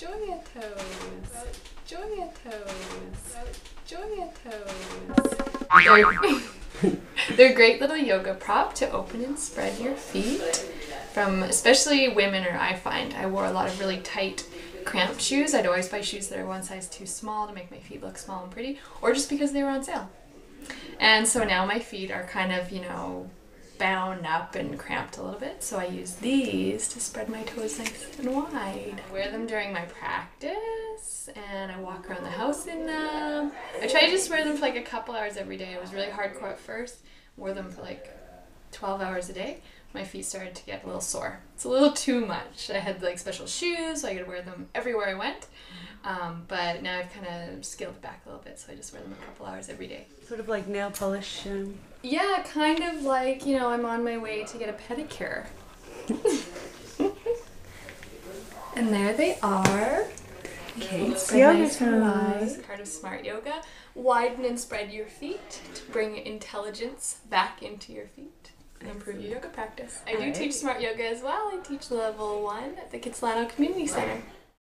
toes. Joya toes. They're, great little yoga prop to open and spread your feet. From especially women, or I find I wore a lot of really tight cramped shoes. I'd always buy shoes that are one size too small to make my feet look small and pretty, or just because they were on sale. And so now my feet are kind of, you know, bound up and cramped a little bit. So I use these to spread my toes nice and wide. I wear them during my practice and I walk around the house in them. I try to just wear them for like a couple hours every day. It was really hardcore at first. Wore them for like 12 hours a day. My feet started to get a little sore. It's a little too much. I had like special shoes, so I could wear them everywhere I went. Um, but now I've kind of scaled it back a little bit, so I just wear them a couple hours every day. Sort of like nail polish. Yeah, kind of like, you know, I'm on my way to get a pedicure. and there they are. Okay, spread yoga nice and toes. wide. Part of smart yoga. Widen and spread your feet to bring intelligence back into your feet and improve your yoga practice. I do Alright. teach smart yoga as well. I teach level one at the Kitsilano Community Center.